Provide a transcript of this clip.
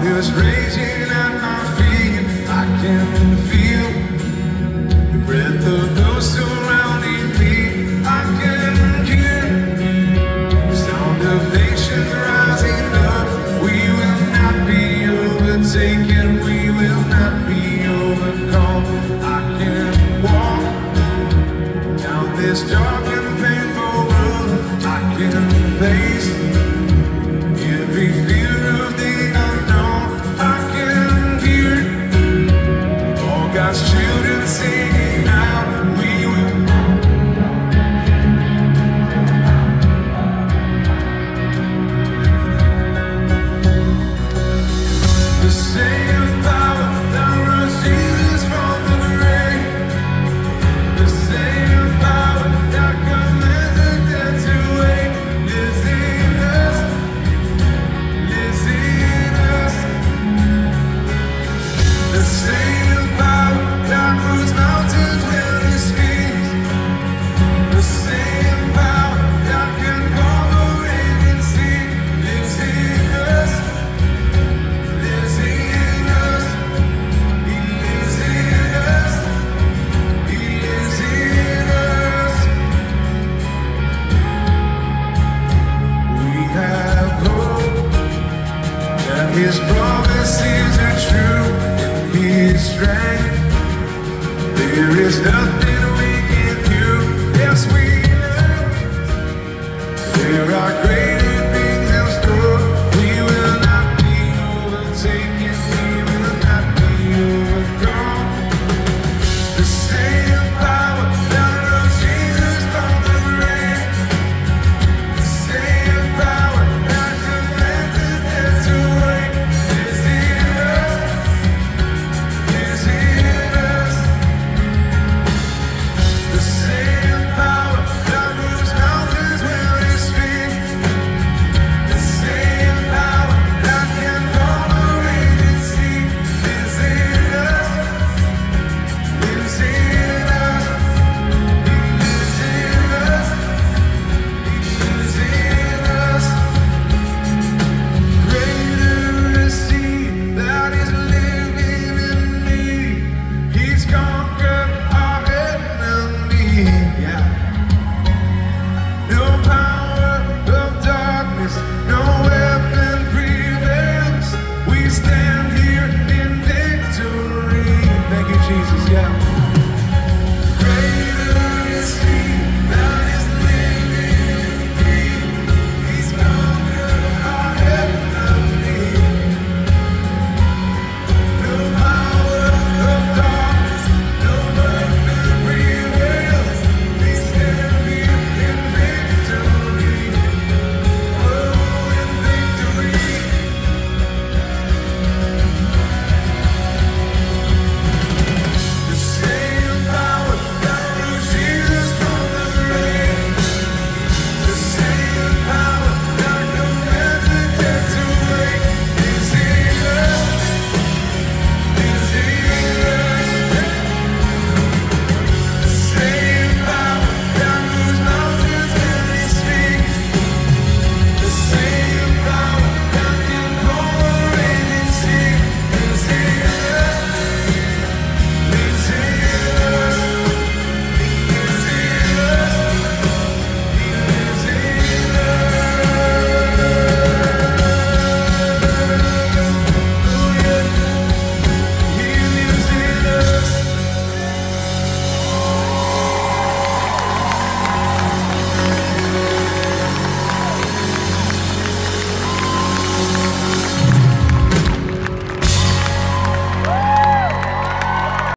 heart is at my feet. I can feel the breath of those surrounding me. I can hear the sound of nations rising up. We will not be overtaken. There's nothing